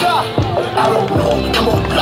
I don't know. On.